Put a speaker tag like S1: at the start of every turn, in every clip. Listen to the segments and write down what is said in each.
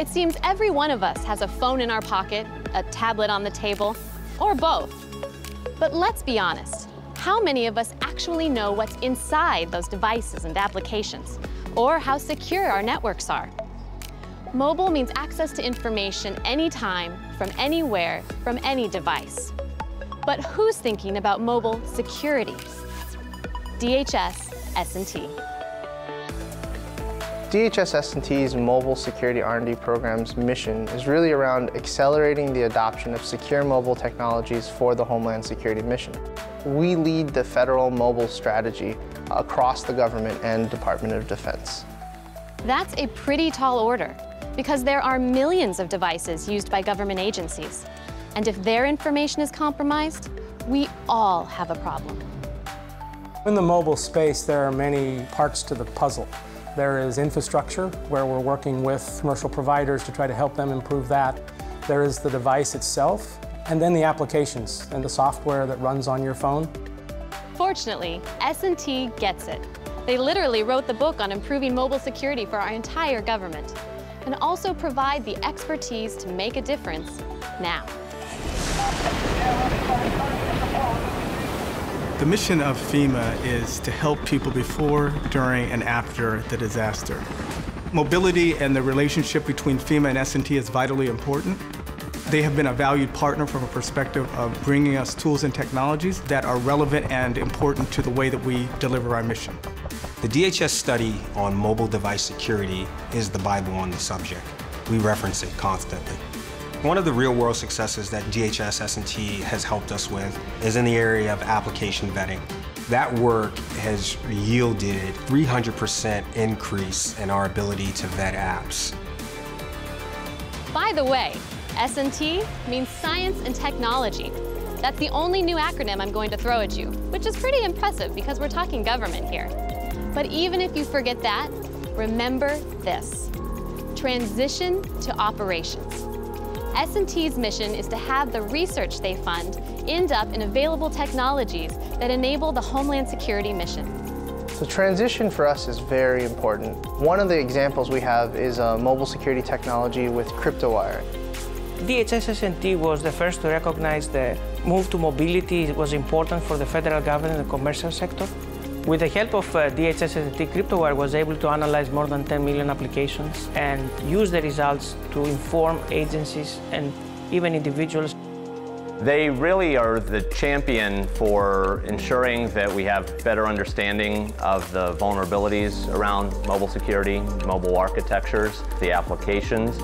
S1: It seems every one of us has a phone in our pocket, a tablet on the table, or both. But let's be honest, how many of us actually know what's inside those devices and applications, or how secure our networks are? Mobile means access to information anytime, from anywhere, from any device. But who's thinking about mobile security? DHS S&T.
S2: DHS S&T's Mobile Security R&D Program's mission is really around accelerating the adoption of secure mobile technologies for the Homeland Security mission. We lead the federal mobile strategy across the government and Department of Defense.
S1: That's a pretty tall order because there are millions of devices used by government agencies. And if their information is compromised, we all have a problem.
S3: In the mobile space, there are many parts to the puzzle. There is infrastructure, where we're working with commercial providers to try to help them improve that. There is the device itself, and then the applications and the software that runs on your phone.
S1: Fortunately, S&T gets it. They literally wrote the book on improving mobile security for our entire government and also provide the expertise to make a difference now.
S4: The mission of FEMA is to help people before, during, and after the disaster. Mobility and the relationship between FEMA and S&T is vitally important. They have been a valued partner from a perspective of bringing us tools and technologies that are relevant and important to the way that we deliver our mission.
S5: The DHS study on mobile device security is the Bible on the subject. We reference it constantly. One of the real-world successes that DHS S&T has helped us with is in the area of application vetting. That work has yielded 300% increase in our ability to vet apps.
S1: By the way, S&T means science and technology. That's the only new acronym I'm going to throw at you, which is pretty impressive because we're talking government here. But even if you forget that, remember this. Transition to operations. S&T's mission is to have the research they fund end up in available technologies that enable the Homeland Security mission.
S2: The transition for us is very important. One of the examples we have is a mobile security technology with Kryptowire.
S6: DHS S&T was the first to recognize the move to mobility was important for the federal government and the commercial sector. With the help of uh, DHS S&T, Kryptowire was able to analyze more than 10 million applications and use the results to inform agencies and even individuals.
S7: They really are the champion for ensuring that we have better understanding of the vulnerabilities around mobile security, mobile architectures, the applications,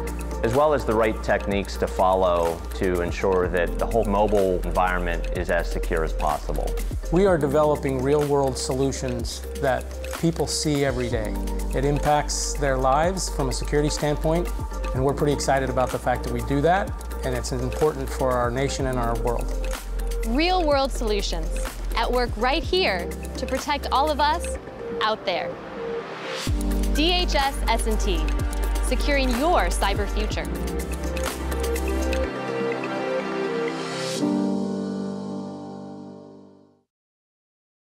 S7: as well as the right techniques to follow to ensure that the whole mobile environment is as secure as possible.
S3: We are developing real-world solutions that people see every day. It impacts their lives from a security standpoint, and we're pretty excited about the fact that we do that, and it's important for our nation and our world.
S1: Real-world solutions at work right here to protect all of us out there. DHS S&T, securing your cyber future.